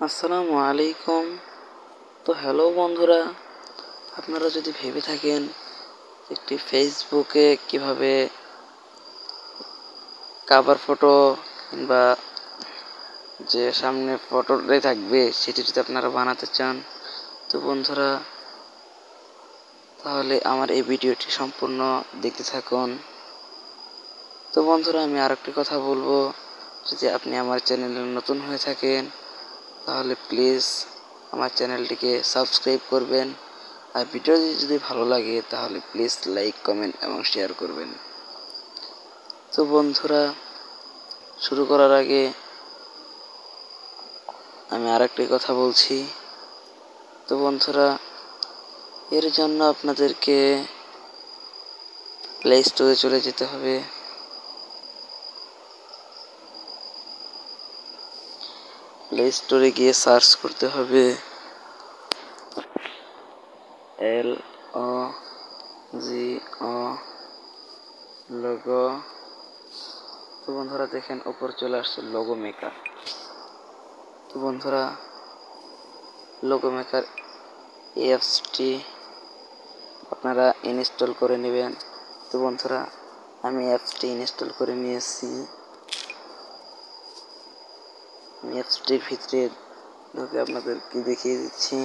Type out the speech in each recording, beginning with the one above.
আসসালামু আলাইকুম। তো হ্যালো বন্ধুরা, আপনারা যদি ভেবে থাকেন একটি ফেসবুকে কীভাবে কাভার ফটো কিংবা যে সামনে ফটোটাই থাকবে সেটি যদি আপনারা বানাতে চান, তো বন্ধুরা, তাহলে আমার এই ভিডিওটি সম্পূর্ণ দেখতে থাকুন। তো বন্ধুরা, আমি আরেকটি কথা বলব। যদি আপনি আমার চ্যানেলে নতুন হয়ে থাকেন তাহলে প্লিজ আমার চ্যানেলটিকে সাবস্ক্রাইব করবেন। আর ভিডিওটি যদি ভালো লাগে, তাহলে প্লিজ লাইক কমেন্ট এবং শেয়ার করবেন। তো বন্ধুরা, শুরু করার আগে আমি আরেকটি কথা বলছি। তো বন্ধুরা, এর জন্য আপনাদেরকে প্লে স্টোরে চলে যেতে হবে। প্লে স্টোরে গিয়ে সার্চ করতে হবে। এল ও জি ও লোগো তো বন্ধুরা দেখেন ওপর চলে আসছে লোগো মেকার তো বন্ধুরা লোগো মেকার এফসটি আপনারা ইনস্টল করে নেবেন। তো বন্ধুরা, আমি অ্যাপসটি ইনস্টল করে নিয়েছি। অ্যাপসটির ভিতরে ঢুকে আপনাদেরকে দেখিয়ে দিচ্ছি।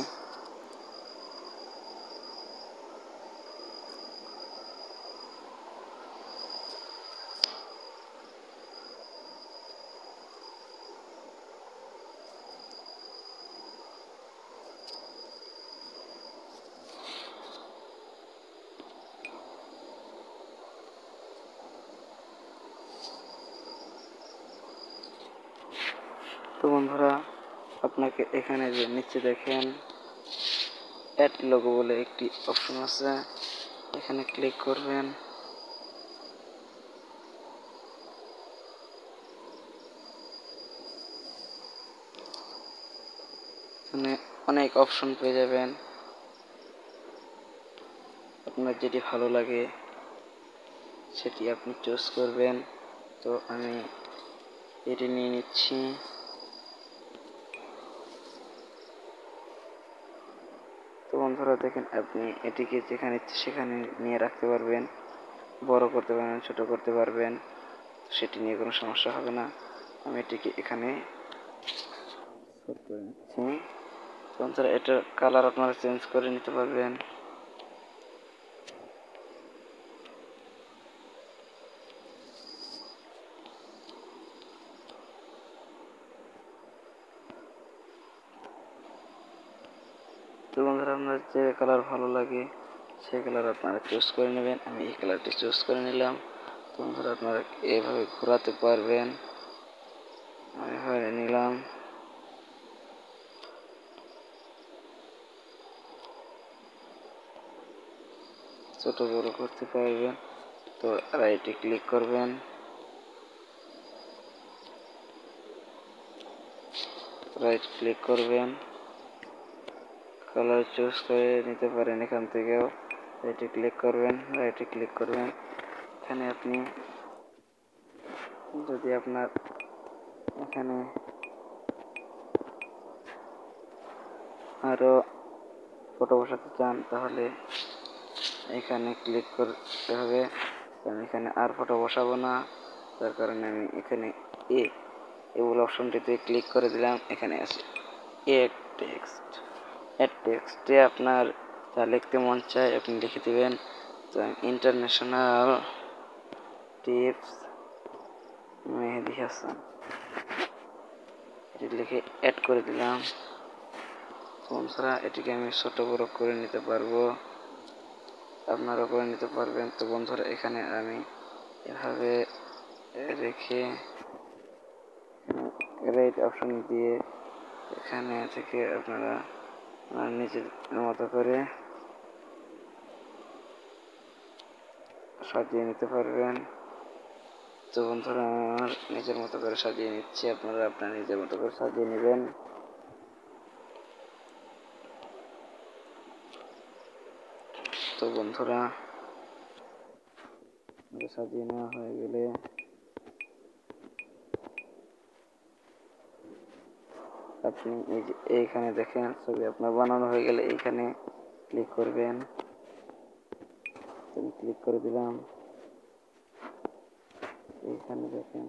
তো বন্ধুরা, আপনাকে এখানে যে নিচে দেখেন অ্যাড লোগো বলে একটি অপশন আছে। এখানে ক্লিক করবেন। এখানে অনেক অপশন পেয়ে যাবেন। আপনার যেটি ভালো লাগে, সেটি আপনি চুজ করবেন। তো আমি এটি নিয়ে নিচ্ছি। তো বন্ধুরা দেখেন আপনি এটিকে যেখানে ইচ্ছে সেখানে নিয়ে রাখতে পারবেন বড় করতে পারবেন ছোট করতে পারবেন সেটি নিয়ে কোনো সমস্যা হবে না। আমি এটিকে এখানে বন্ধুরা এটার কালার আপনারা চেঞ্জ করে নিতে পারবেন। তো বন্ধুরা, আপনার যে কালার ভালো লাগে, সেই কালার আপনারা চুজ করে নেবেন। আমি এই কালারটি চুজ করে নিলাম। বন্ধুরা, আপনারা এভাবে ঘোরাতে পারবেন। এভাবে নিলাম। ছোট বড় করতে পারবেন। তো রাইটে ক্লিক করবেন। রাইট ক্লিক করবেন। কালার চুজ করে নিতে পারেন এখান থেকেও। রাইটে ক্লিক করবেন রাইটে ক্লিক করবেন। এখানে আপনি যদি আপনার এখানে আরও ফটো বসাতে চান, তাহলে এখানে ক্লিক করতে হবে। আমি এখানে আর ফটো বসাবো না। তার কারণে আমি এখানে এ এগুলো অপশনটিতে ক্লিক করে দিলাম। এখানে আছে এ টেক্সট এর টেক্সটে আপনার যা লিখতে মন চায় আপনি লিখে দেবেন। তো ইন্টারন্যাশনাল টিপস মেহেদি হাসান। এটি লিখে অ্যাড করে দিলাম। বন্ধুরা এটিকে আমি ছোট বড় করে নিতে পারব। আপনারা করে নিতে পারবেন। তো বন্ধুরা, এখানে আমি এভাবে রেখে রাইট অপশন দিয়ে এখানে থেকে আপনারা নিজের মতো করে সাজিয়ে নিতে পারবেন। তো বন্ধুরা, আমার নিজের মতো করে সাজিয়ে নিচ্ছি। আপনারা আপনার নিজের মতো করে সাজিয়ে নেবেন। তো বন্ধুরা, সাজিয়ে নেওয়া হয়ে গেলে আপনি এই যে এইখানে দেখেন, ছবি আপনার বানানো হয়ে গেলে এইখানে ক্লিক করবেন। ক্লিক করে দিলাম। এইখানে দেখেন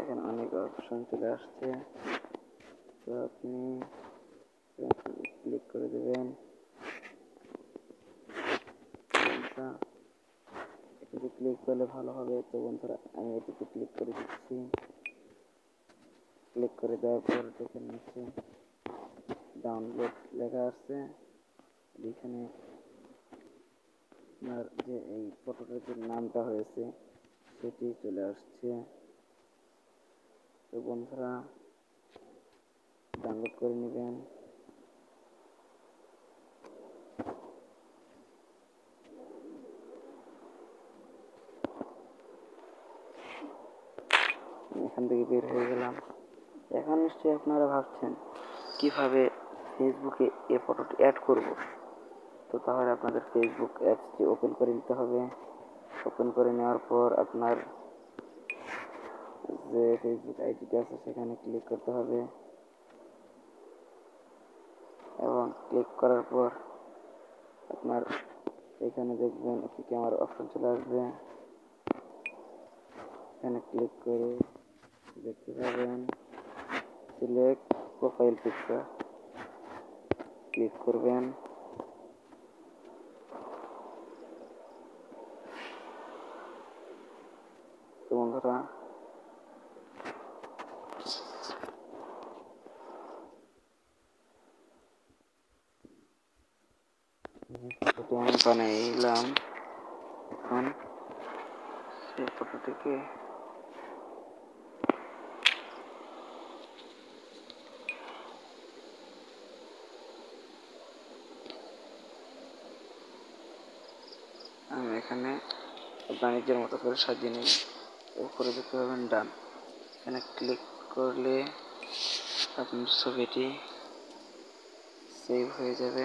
এখানে অনেক অপশন চলে আসছে। তো আপনি ক্লিক করে দেবেন কোনটা? এটাতে ক্লিক করলে ভালো হবে। তো বন্ধুরা, আমি এটিতে ক্লিক করে দিচ্ছি। ক্লিক করে দেওয়ার পর দেখে নিচ্ছে ডাউনলোড লেখা আসছে। এখানে আপনার যে এই ফটোটার যে নামটা হয়েছে, সেটি চলে আসছে। তো বন্ধুরা ডাউনলোড করে নেবেন। এখান থেকে বের হয়ে গেলাম। এখন নিশ্চয়ই আপনারা ভাবছেন, কীভাবে ফেসবুকে এ ফটোটি অ্যাড করব? তো তাহলে আপনাদের ফেসবুক অ্যাপসটি ওপেন করে নিতে হবে। ওপেন করে নেওয়ার পর আপনার যে ফেসবুক আইডিটা আছে, সেখানে ক্লিক করতে হবে। এবং ক্লিক করার পর আপনার এখানে দেখবেন একটি ক্যামেরা অপশন চলে আসবে। এখানে ক্লিক করে দেখতে পাবেন সিলেক্ট প্রোফাইল পিকচার ক্লিক করবেন তো বন্ধুরা ফটোটি আমি বানাইলাম এখন সেই ফটোটিকে আমি এখানে বাণিজ্যের মতো করে সাজিয়ে নেব। উপরে দেখতে পাবেন ডান। এখানে ক্লিক করলে আপনার ছবিটি সেভ হয়ে যাবে।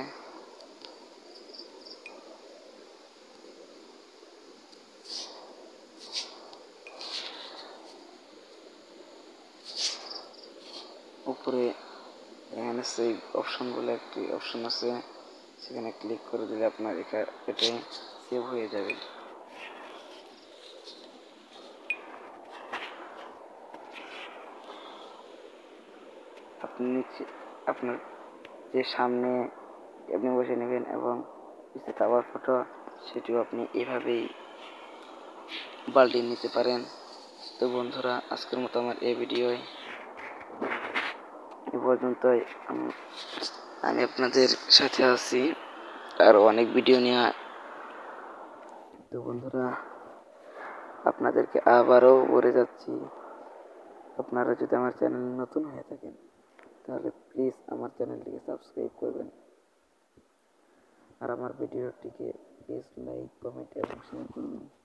উপরে এখানে অপশন বলে একটি অপশন আছে। সেখানে ক্লিক করে দিলে আপনার এটা সেভ হয়ে যাবে। আপনি নিচে আপনার যে সামনে আপনি বসে নেবেন এবং পিছে টাওয়ার ফটো সেটিও আপনি এভাবেই পাল্টিয়ে নিতে পারেন। তো বন্ধুরা, আজকের মতো আমার এই ভিডিওয় এ পর্যন্তই। আমি আপনাদের সাথে আছি। আর অনেক ভিডিও নিয়ে। তো বন্ধুরা, আপনাদেরকে আবারও বলে যাচ্ছি, আপনারা যদি আমার চ্যানেল নতুন হয়ে থাকেন তাহলে প্লিজ আমার চ্যানেলটিকে সাবস্ক্রাইব করবেন। আর আমার ভিডিওটিকে প্লিজ লাইক কমেন্ট এবং শেয়ার করবেন।